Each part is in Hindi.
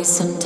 and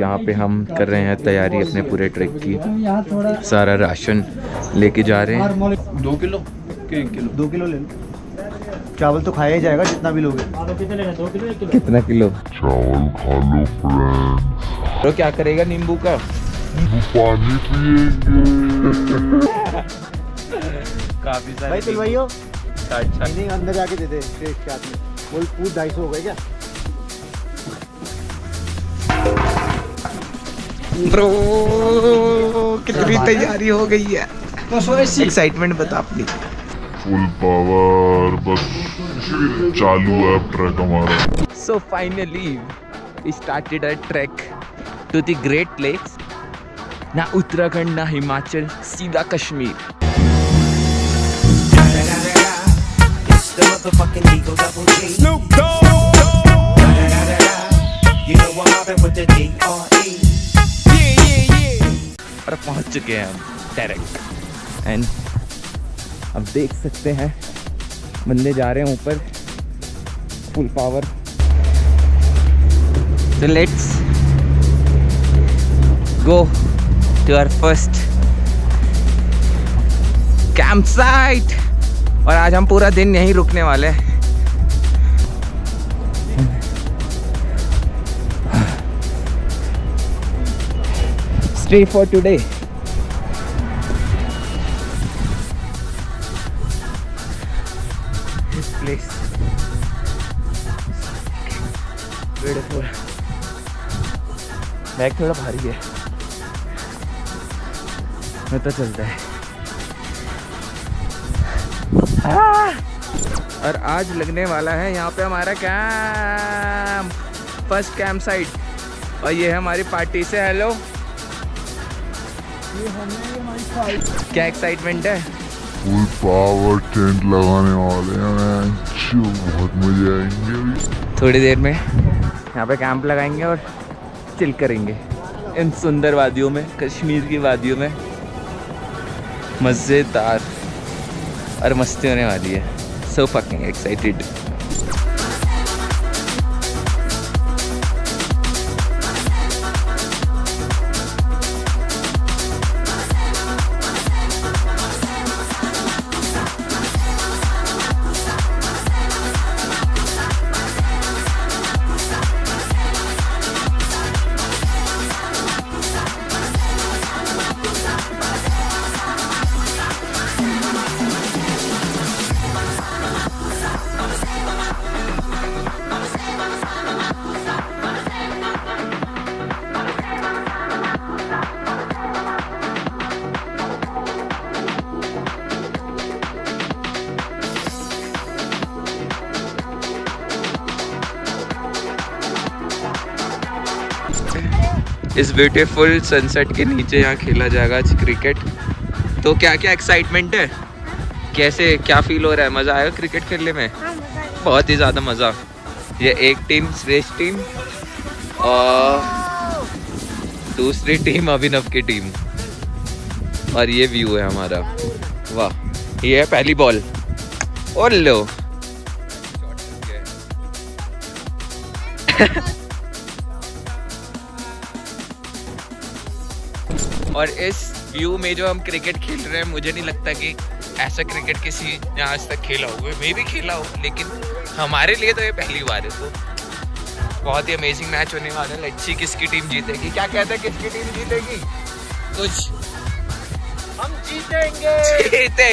यहाँ पे हम कर रहे हैं तैयारी अपने पूरे ट्रैक की। सारा राशन लेके जा रहे हैं। दो किलो? किलो? दो किलो ले लो। चावल तो खाया ही जाएगा जितना भी लोगे। कितना किलो? चावल खा लो तो क्या करेगा नींबू का? पानी पिएँगे। काफ़ी भाई भाई अच्छा। अंदर जाके दे दे बोल पूछ ढाई सौ हो गए क्या? ब्रो कितनी तैयारी हो गई है। एक्साइटमेंट बता अपनी। फुल पावर बस चालू है ट्रक हमारा। So finally, we started our trek to the Great Lakes. ना उत्तराखंड ना हिमाचल सीधा कश्मीर। और पहुँच चुके हैं हम डायरेक्ट एंड अब देख सकते हैं, बंदे जा रहे हैं ऊपर full power So let's go to our first campsite. और आज हम पूरा दिन यहीं रुकने वाले हैं। Stay for today. This place. Beautiful. Bag थोड़ा भारी है मैं तो चलता है और आज लगने वाला है यहाँ पे हमारा कैंप फ़र्स्ट कैंप साइट और ये है हमारी पार्टी से हेलो क्या एक्साइटमेंट है? फुल पावर टेंट लगाने वाले हैं बहुत मज़े आएँगे थोड़ी देर में यहाँ पे कैंप लगाएँगे और चिल करेंगे। इन सुंदर वादियों में कश्मीर की वादियों में। मज़ेदार और मस्ती होने वाली है। सो फकिंग एक्साइटेड इस ब्यूटीफुल सनसेट के नीचे यहाँ खेला जाएगा आज क्रिकेट। तो क्या क्या एक्साइटमेंट है? कैसे क्या फील हो रहा है? मज़ा आएगा क्रिकेट खेलने में? बहुत ही ज़्यादा मज़ा। ये एक टीम श्रेष्ठ टीम और दूसरी टीम अभिनव की टीम। और ये व्यू है हमारा। वाह ये है पहली बॉल और लो और इस व्यू में जो हम क्रिकेट खेल रहे हैं मुझे नहीं लगता कि ऐसा क्रिकेट किसी ने आज तक खेला होगा। मैं भी खेला हूँ लेकिन हमारे लिए तो ये पहली बार है। तो बहुत ही अमेजिंग मैच होने वाला है। लच्छी किसकी टीम जीतेगी। क्या कहते हैं किसकी टीम जीतेगी? कुछ हम जीतेंगे। जीते